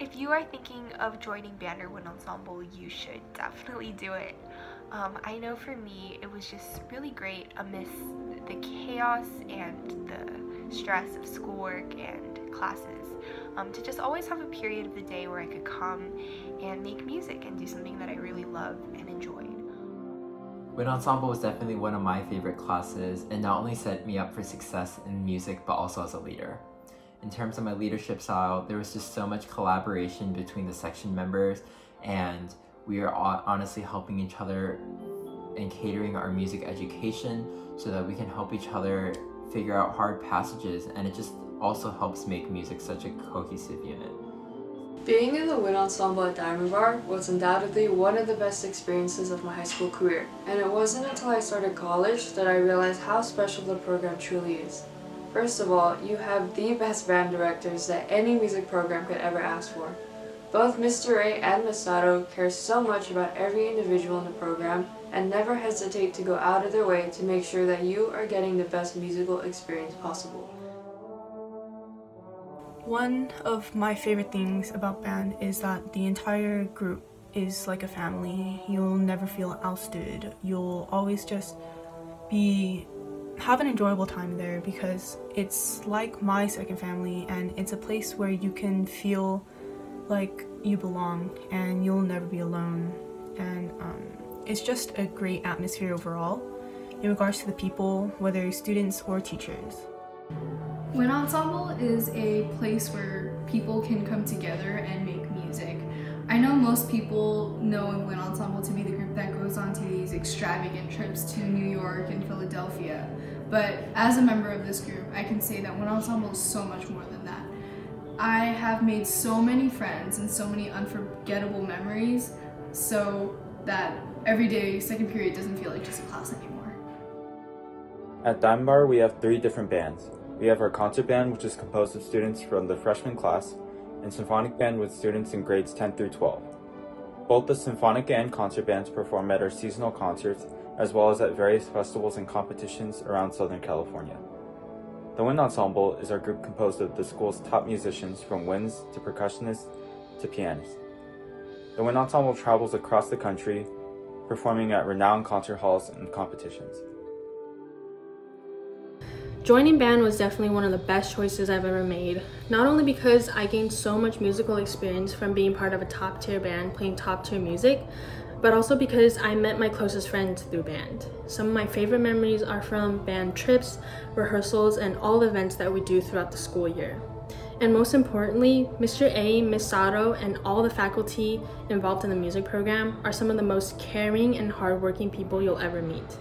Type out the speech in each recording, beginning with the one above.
If you are thinking of joining band or wind ensemble, you should definitely do it. Um, I know for me, it was just really great amidst the chaos and the stress of schoolwork and classes um, to just always have a period of the day where I could come and make music and do something that I really love and enjoyed. Wind Ensemble was definitely one of my favorite classes and not only set me up for success in music but also as a leader. In terms of my leadership style, there was just so much collaboration between the section members and we are honestly helping each other and catering our music education so that we can help each other figure out hard passages and it just also helps make music such a cohesive unit. Being in the wind ensemble at Diamond Bar was undoubtedly one of the best experiences of my high school career, and it wasn't until I started college that I realized how special the program truly is. First of all, you have the best band directors that any music program could ever ask for. Both Mr. Ray and Ms. Sato care so much about every individual in the program and never hesitate to go out of their way to make sure that you are getting the best musical experience possible. One of my favorite things about band is that the entire group is like a family. You'll never feel ousted. You'll always just be have an enjoyable time there because it's like my second family and it's a place where you can feel like you belong and you'll never be alone and um, it's just a great atmosphere overall in regards to the people whether students or teachers. Wind Ensemble is a place where people can come together and make music. I know most people know Wind Ensemble to be the group that goes on to these extravagant trips to New York and Philadelphia, but as a member of this group, I can say that Wind Ensemble is so much more than that. I have made so many friends and so many unforgettable memories so that every day second period doesn't feel like just a class anymore. At Diamond Bar, we have three different bands. We have our concert band, which is composed of students from the freshman class, and symphonic band with students in grades 10 through 12. Both the symphonic and concert bands perform at our seasonal concerts, as well as at various festivals and competitions around Southern California. The Wind Ensemble is our group composed of the school's top musicians from winds to percussionists to pianists. The Wind Ensemble travels across the country, performing at renowned concert halls and competitions. Joining band was definitely one of the best choices I've ever made. Not only because I gained so much musical experience from being part of a top tier band playing top tier music, but also because I met my closest friends through band. Some of my favorite memories are from band trips, rehearsals, and all events that we do throughout the school year. And most importantly, Mr. A, Ms. Sato, and all the faculty involved in the music program are some of the most caring and hardworking people you'll ever meet.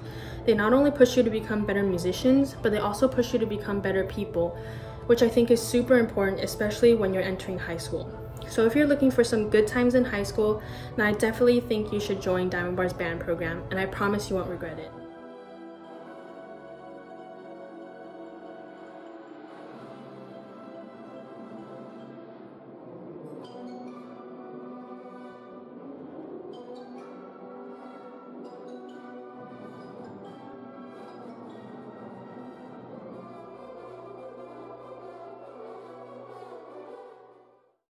They not only push you to become better musicians, but they also push you to become better people, which I think is super important, especially when you're entering high school. So if you're looking for some good times in high school, then I definitely think you should join Diamond Bar's band program, and I promise you won't regret it.